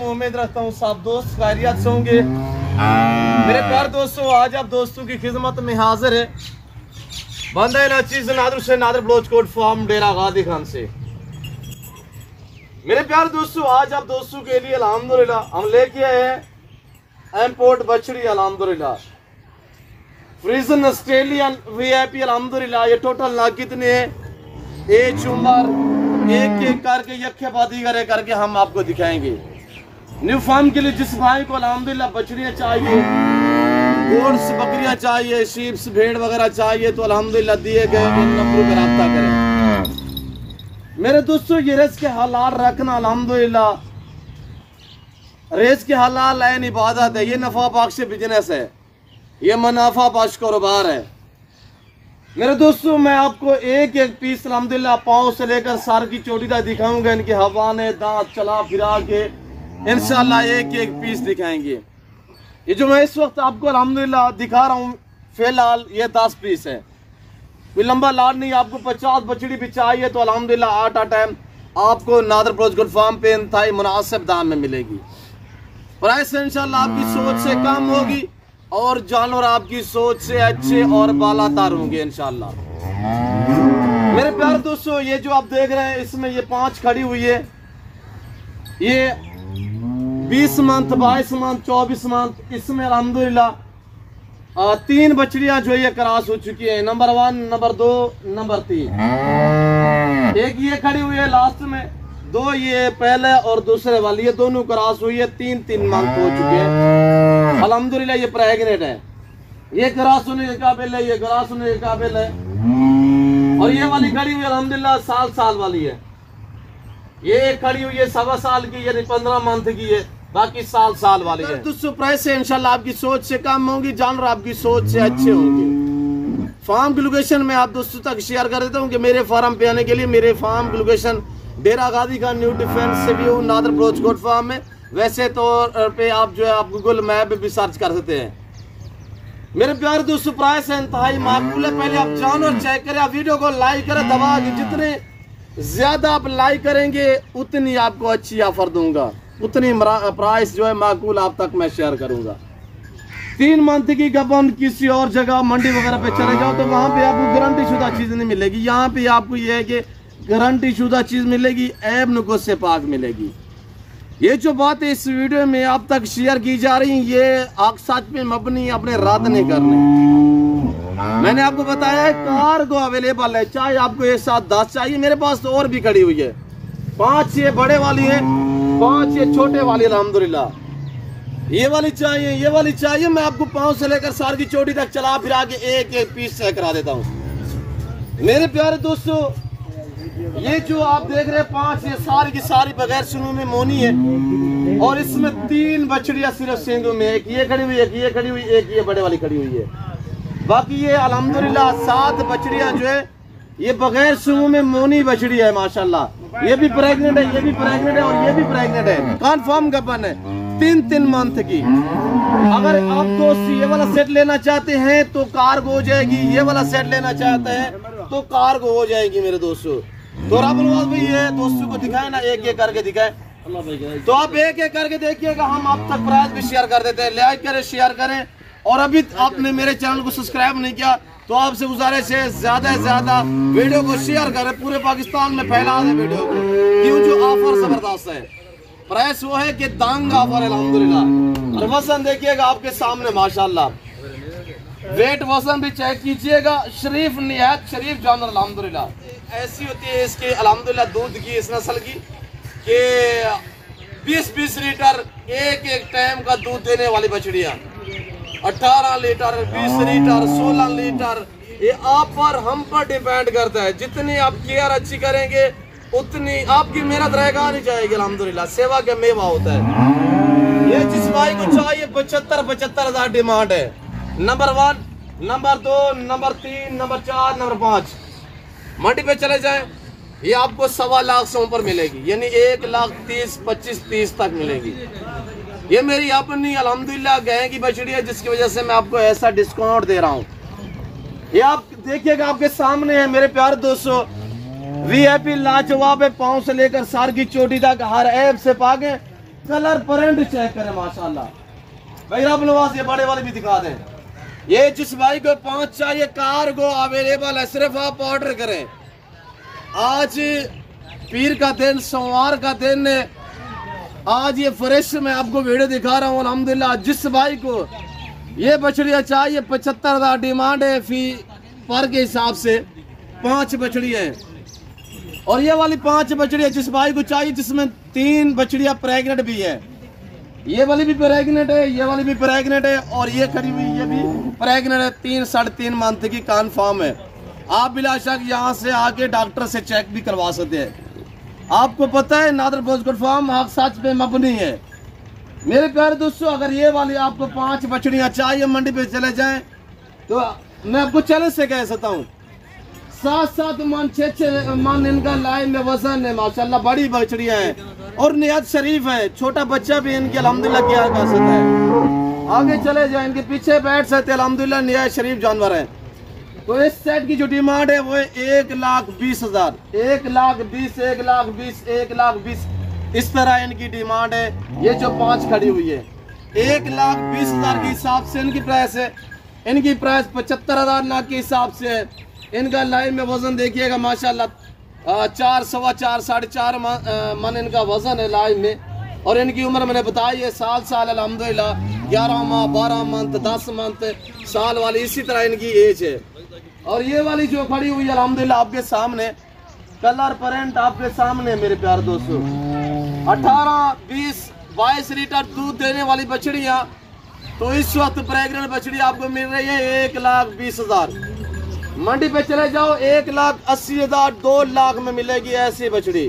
उम्मीद रखता हूँ सब दोस्त खैरियत से होंगे। मेरे प्यार दोस्तों, आज आप दोस्तों की खिदमत में हाजिर है। बंदा नाचीज नादर से नादर ब्लोच कोट फार्म डेरा गादी खान से। मेरे प्यार दोस्तों, आज आप दोस्तों के लिए अल्हम्दुलिल्लाह, हम लेके आए हैं एम्पोर्ट बछड़ी, अल्हम्दुलिल्लाह। फ्रीजन ऑस्ट्रेलियन वीआईपी अल्हम्दुलिल्लाह, ये टोटल ना कितने हैं एज उम्र एक एक करके बादी करे करके हम आपको दिखाएँगे। न्यू फार्म के लिए जिस भाई को अल्हम्दुलिल्लाह बछड़ियाँ चाहिए, गोड्स, बकरियाँ चाहिए शीप्स भेड़ वगैरह चाहिए तो अल्हम्दुलिल्लाह दिए गए नंबरों पर रब्ता करें। मेरे दोस्तों, ये रेस के हालात रखना अल्हम्दुलिल्लाह। रेस के हालात लाइन इबादत है, ये नफा बख्श बिज़नेस है। ये मुनाफा बख्श कारोबार है। मेरे दोस्तों, मैं आपको एक एक पीस अलहमदिल्ला पाँव से लेकर सार की चोटी तक दिखाऊँगा। इनके हवाने दांत चला फिरा के इनशाला एक एक पीस दिखाएँगे। ये जो मैं इस वक्त आपको अलहमदिल्ला दिखा रहा हूँ, फ़िलहाल ये दस पीस है। कोई लंबा लाड नहीं, आपको पचास बछड़ी भी चाहिए तो अलहमदिल्ला आठ आठ टाइम आपको नादर प्रोजगुल फार्म पे इंतहाई मुनासिब दाम में मिलेगी। प्राइस इंशाल्लाह आपकी सोच से कम होगी। और जानवर आपकी सोच से अच्छे और बालादार होंगे इनशाला मेरे प्यार दोस्तों, ये जो आप देख रहे हैं, इसमें ये पाँच खड़ी हुई है। ये बीस मंथ, बाईस मंथ, चौबीस मंथ, इसमें अलहमदुल्ला तीन बछड़ियाँ जो ये क्रॉस हो चुकी है। नंबर वन, नंबर दो, नंबर तीन। एक ये खड़ी हुई है लास्ट में। दो ये पहले और दूसरे वाली ये दोनों क्रॉस हुई है तीन तीन मंथ हो चुके हैं। अलहमदुल्ला ये प्रेगनेंट है। ये क्रॉस होने के काबिल है ये क्रॉस होने के काबिल है। और ये वाली खड़ी हुई अलहमदुल्ला साल साल वाली है। ये खड़ी हुई है सवा साल की यानी पंद्रह मंथ की है। बाकी साल साल वाली है। दोस्तों प्राइस से इंशाल्लाह आपकी सोच से कम होगी जानवर आपकी सोच से अच्छे होंगे। फार्म की लोकेशन में आप दोस्तों तक शेयर कर देता हूँ कि मेरे फार्म पे आने के लिए मेरे फार्म की लोकेशन डेरा गादी का न्यू डिफेंस से भी नादर ब्रोच कोट फार्म में। वैसे तौर तो पे आप जो है, आप गूगल मैप भी सर्च कर सकते हैं। मेरे प्यारे दोस्तों प्राइस है इंतहाई माकूल है। पहले आप जानवर चेक करें, आप वीडियो को लाइक करें, दबा के जितने ज़्यादा आप लाइक करेंगे, उतनी आपको अच्छी ऑफ़र दूँगा। उतनी प्राइस जो है, माकूल आप तक मैं शेयर करूँगा। तीन मंथ की गबन किसी और जगह, मंडी वगैरह पे चले जाओ तो वहाँ पे आपको गारंटी शुदा चीज़ नहीं मिलेगी। यहाँ पे आपको ये है कि गारंटी शुदा चीज़ मिलेगी, ऐब नुको से पाक मिलेगी। ये जो बात इस वीडियो में आप तक शेयर की जा रही ये आप सच में मबनी अपने रात नहीं करने। मैंने आपको बताया कार को अवेलेबल है, चाहे आपको एक साथ दस चाहिए, मेरे पास तो और भी खड़ी हुई है। पाँच ये बड़े वाली है, पाँच ये छोटे वाली अलहमदुल्ला ये वाली चाहिए, ये वाली चाहिए, मैं आपको पाँव से लेकर सार की चोटी तक चला फिरा आके एक एक पीस से करा देता हूँ। मेरे प्यारे दोस्तों ये जो आप देख रहे हैं, पाँच ये सारी की सारी बगैर सुनू में मोनी है। और इसमें तीन बछड़िया सिर्फ़ सिंधु में, एक ये खड़ी हुई, एक ये खड़ी हुई, एक ये बड़े वाली खड़ी हुई है। बाकी ये अल्हम्दुलिल्लाह सात बछड़िया जो है, ये बगैर सुनू में मोनी बछड़ी है, माशाल्लाह। ये भी प्रेग्नेंट है, ये भी प्रेग्नेंट है, और ये भी प्रेग्नेंट है। कन्फर्म गपन है, तीन तीन मंथ की। अगर आप दोस्त ये वाला सेट लेना चाहते हैं तो कार्गो हो जाएगी। ये वाला सेट लेना चाहते हैं तो कार्गो हो जाएगी मेरे दोस्तों। तो राबुल भाई ये दोस्तों को दिखाए ना एक एक करके दिखाए। तो आप एक एक करके देखिएगा हम आप तक प्राइस भी शेयर कर देते हैं। लाइक करें शेयर करें। और अभी आपने मेरे चैनल को सब्सक्राइब नहीं किया तो आपसे गुजारिश है ज़्यादा से ज़्यादा वीडियो को शेयर करें। पूरे पाकिस्तान में फैला दें वीडियो को। क्यों? जो ऑफ़र ज़बरदस्त है। प्राइस वो है कि दांग ऑफ़र है अलहमदुल्ला और वसन देखिएगा आपके सामने माशाल्लाह। वेट वसन भी चेक कीजिएगा। शरीफ निहायत शरीफ जानवर अलहमदुल्ला ऐसी होती है इसकी अलहमदिल्ला दूध की इस नस्ल की कि 20-20 लीटर एक एक टाइम का दूध देने वाली बछड़िया। 18 लीटर 20 लीटर 16 लीटर ये आप पर हम पर डिपेंड करता है। जितनी आप केयर अच्छी करेंगे उतनी आपकी मेहनत रहेगा नहीं जाएगी अलहमदुल्ला सेवा का मेवा होता है। ये जिस भाई को चाहिए पचहत्तर पचहत्तर हज़ार डिमांड है। नंबर वन, नंबर दो, नंबर तीन, नंबर चार, नंबर पाँच। मंडी पे चले जाएँ, ये आपको सवा लाख से ऊपर मिलेगी, यानी एक लाख तीस, पच्चीस, तीस तक मिलेगी। ये मेरी अपनी अल्हम्दुलिल्लाह गए की बछड़ी है, जिसकी वजह से मैं आपको ऐसा डिस्काउंट दे रहा हूँ। ये आप देखिएगा, आपके सामने है मेरे प्यारे दोस्तों वीआईपी लाजवाब है, पाँव से लेकर सार की चोटी तक, हर ऐप से पागे। कलर प्रिंट चेक करें, माशाल्लाह। भाई, रब नवाज़, ये बड़े वाले भी दिखा दें। ये जिस भाई को पाँच चाहिए कार को अवेलेबल है, सिर्फ़ आप ऑर्डर करें। आज पीर का दिन, सोमवार का दिन, आज ये फ्रेश मैं आपको वीडियो दिखा रहा हूँ अलहमदिल्ला जिस भाई को ये बछड़िया चाहिए, पचहत्तर हज़ार डिमांड है फ़ी पर के हिसाब से, पाँच बछड़िया हैं। और ये वाली पाँच बछड़िया जिस भाई को चाहिए, जिसमें तीन बछड़िया प्रेग्नेंट भी है। ये वाली भी प्रेग्नेंट है, ये वाली भी प्रेग्नेंट है, और ये खड़ी हुई, ये भी प्रेग्नेंट है। तीन साढ़े तीन मंथ की कन्फर्म है। आप बिला शक यहाँ से आके डॉक्टर से चेक भी करवा सकते हैं। आपको पता है, नादर बोस्कुट फार्म हक सच पे मबनी है। मेरे प्यारे दोस्तों, अगर ये वाली आपको पाँच बछड़ियाँ चाहिए मंडी पे चले जाएँ तो मैं आपको चैलेंज से कह सकता हूँ। सात सात मन छः छः मन इनका लाइन में वज़न है, माशाल्लाह बड़ी बछड़ियाँ हैं। और नियत शरीफ है। छोटा बच्चा भी इनके अलहमदिल्ला क्या कर है। आगे चले जाए, इनके पीछे बैठ सकते अलहमदिल्ला नियत शरीफ जानवर है। तो इस सेट की जो डिमांड है, वो है एक लाख बीस हज़ार। एक लाख बीस, एक लाख बीस, एक लाख बीस। इस तरह इनकी डिमांड है। ये जो पाँच खड़ी हुई है, एक लाख बीस हज़ार के हिसाब से इनकी प्राइस है। इनकी प्राइस पचहत्तर हज़ार लाख के हिसाब से है। इनका लाइन में वज़न देखिएगा, माशाल्लाह। चार सवा चार, साढ़े चार मन इनका वज़न है लाइन में। और इनकी उम्र मैंने बताई है, साल साल अलहमदिल्ला ग्यारह माह, बारह मंथ, दस मंथ, साल वाली इसी तरह इनकी एज है। और ये वाली जो खड़ी हुई अलहमदिल्ला आपके सामने। कलर प्रिंट आपके सामने, मेरे प्यार दोस्तों। अठारह, बीस, बाईस लीटर दूध देने वाली बछड़िया। तो इस वक्त प्रेगनेंट बछड़ी आपको मिल रही है एक लाख बीस हज़ार। मंडी पे चले जाओ एक लाख अस्सी हज़ार दो लाख में मिलेगी ऐसी बछड़ी।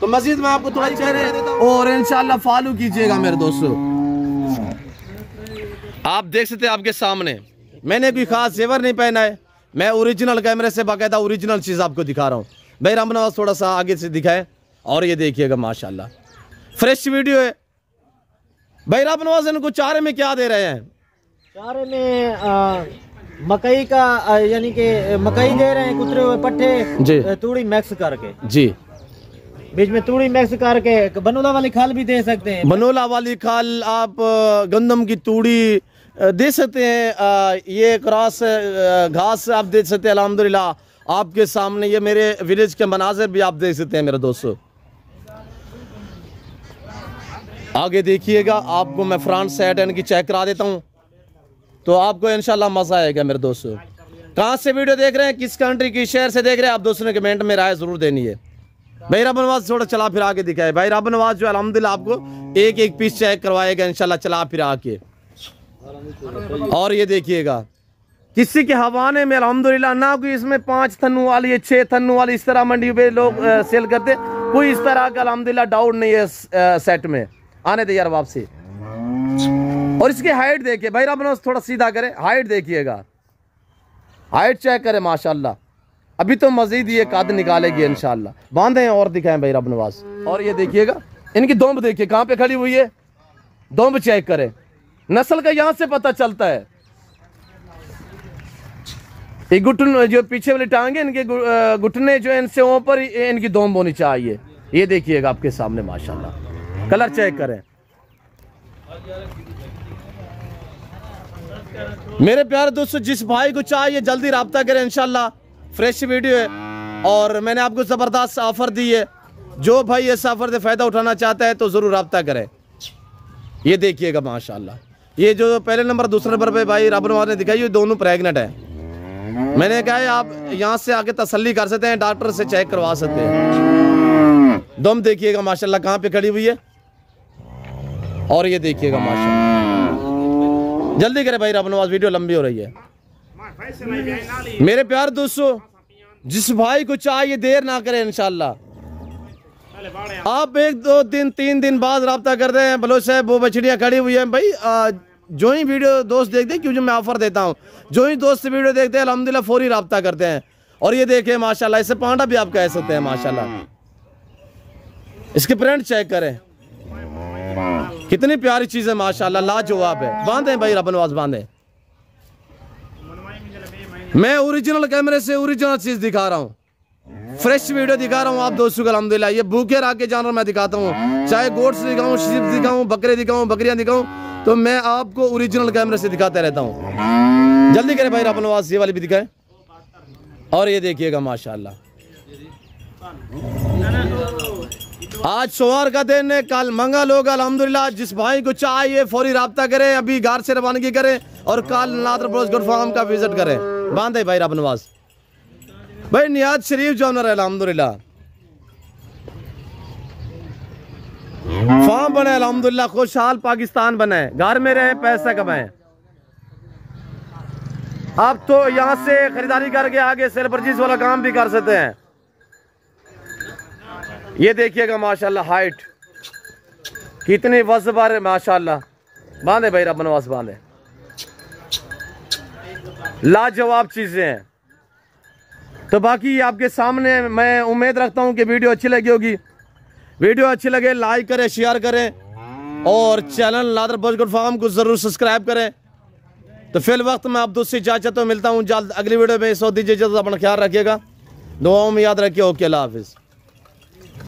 तो मजीद मैं आपको थोड़ा चेहरे देता हूँ। और इनशाला फॉलो कीजिएगा मेरे दोस्तों। आप देख सकते हैं आपके सामने मैंने कोई खास जेवर नहीं पहना है। मैं ओरिजिनल कैमरे से बाकायदा ओरिजिनल चीज़ आपको दिखा रहा हूँ। भाई राम नवाज़ थोड़ा सा आगे से दिखाए और ये देखिएगा माशाल्लाह। फ्रेश वीडियो है। भाई राम नवाज़ इनको चारे में क्या दे रहे हैं? चारे में आ, मकई का यानी कि मकई दे रहे हैं कुतरे हुए पट्टे जी। तूड़ी मिक्स करके। जी। बीच में तूड़ी मिक्स करके बनोला वाली खाल भी दे सकते हैं। बनोला वाली खाल आप गंदम की तूड़ी दे सकते हैं। ये क्रॉस घास आप दे सकते हैं अलहमदिल्ला आपके सामने ये मेरे विलेज के मनाजिर भी आप देख सकते हैं मेरे दोस्तों। आगे देखिएगा आपको मैं फ्रंट साइड इनकी चेक करा देता हूँ। तो आपको इनशाला मज़ा आएगा मेरे दोस्तों। कहाँ से वीडियो देख रहे हैं? किस कंट्री की शहर से देख रहे हैं? आप दोस्तों ने कमेंट में राय ज़रूर देनी है। भाई, रब नवाज़ थोड़ा चला फिर आके दिखाए। भाई, रब नवाज़ जो अलहमदिल्ला आपको एक एक पीस चेक करवाएगा इनशाला चला फिर आके। और ये देखिएगा, किसी के हवाने में अलहमदिल्ला ना कोई इसमें पाँच थन्नू वाली छह थन्नू वाली इस तरह मंडी पे लोग सेल करते। कोई इस तरह का अलहमदिल्ला डाउट नहीं है सेट में। आने दे यार वापसी। और इसकी हाइट देखिए, भाई रब थोड़ा सीधा करे हाइट देखिएगा। हाइट चेक करे, माशाल्लाह। अभी तो मजीद ये कद निकालेगी इनशाला बांधे और दिखाएँ भाई रब नवाज़। और ये देखिएगा, इनकी दोम्ब देखिए, कहाँ पे खड़ी हुई है? दोम्ब चेक करें। नस्ल का यहाँ से पता चलता है। ये घुटन, जो पीछे वाली टांगे, इनके घुटने जो इनसे ऊपर इनकी दोम होनी चाहिए। ये देखिएगा आपके सामने, माशाल्लाह। कलर चेक करें। मेरे प्यारे दोस्तों, जिस भाई को चाहिए, जल्दी रबता करें इनशाला फ्रेश वीडियो है और मैंने आपको ज़बरदस्त ऑफ़र दी है। जो भाई इस ऑफ़र से फ़ायदा उठाना चाहता है तो ज़रूर रबता करें। ये देखिएगा, माशाल्लाह। ये जो पहले नंबर, दूसरे नंबर पे भाई रबर ने दिखाई दोनों प्रेगनेंट है। मैंने कहा है आप यहाँ से आके तसल्ली कर सकते हैं, डॉक्टर से चेक करवा सकते हैं। दम देखिएगा, माशाल्लाह, कहाँ पे खड़ी हुई है? और ये देखिएगा, माशाल्लाह। जल्दी करे भाई रब वीडियो लंबी हो रही है। मेरे प्यार दोस्तों जिस भाई को चाहिए देर ना करे इनशाला आप एक दो दिन तीन दिन बाद रबता करते हैं बलोच साहब वो बछड़ियाँ खड़ी हुई हैं। भाई आ, जो ही वीडियो दोस्त देखते हैं क्योंकि मैं ऑफ़र देता हूँ। जो ही दोस्त वीडियो देखते हैं अलहमदिल्ला फौरी रबता करते हैं और ये देखें माशाल्लाह इसे पांडा भी आप कह सकते हैं माशाल्लाह। इसके प्रिंट चेक करें। कितनी प्यारी चीज़ है, माशाल्लाह, लाजवाब है। बांधे भाई रबनवाज बांधे। मैं ओरिजिनल कैमरे से ओरिजिनल चीज़ दिखा रहा हूँ। फ्रेश वीडियो दिखा रहा हूँ आप दोस्तों को अलहमदिल्ला ये भूखे राग के जानवर मैं दिखाता हूँ। चाहे गोट्स दिखाऊँ शिप दिखाऊँ, बकरे दिखाऊँ, बकरियाँ दिखाऊँ तो मैं आपको ओरिजिनल कैमरे से दिखाता रहता हूँ। जल्दी करें भाई अपन आवाज़ ये वाली भी दिखाए। और ये देखिएगा, माशाल्लाह। आज सोमवार का दिन है, कल मंगल होगा, अल्हम्दुलिल्लाह, जिस भाई को चाहिए, फौरी रब्ता करें, अभी घर से रवानगी करें, और कल नादर गुड फार्म का विज़िट करें। बांधे भाई रब नवाज़। भाई, नियाज शरीफ जानवर है, अल्हम्दुलिल्लाह। फार्म बने अल्हम्दुलिल्लाह, खुशहाल पाकिस्तान बने घर में रहे, पैसा कमाए। आप तो यहाँ से खरीदारी करके आगे सेल परचेज वाला काम भी कर सकते हैं। ये देखिएगा, माशाल्लाह हाइट कितनी वजबार है, माशाल्लाह। बांधे भाई, रब नवाज़ बांधे। लाजवाब चीज़ें हैं। तो बाकी आपके सामने मैं उम्मीद रखता हूँ कि वीडियो अच्छी लगी होगी। वीडियो अच्छी लगे लाइक करें शेयर करें। और चैनल लादर बजगुड फार्म को ज़रूर सब्सक्राइब करें। तो फिल वक्त मैं आप दूसरी इजाज़त तो मिलता हूँ। जल्द अगली वीडियो में सौ दीजिए जल्द अपना ख्याल रखिएगा। दुआओं में याद रखिए, ओके, अल्लाह हाफिज़।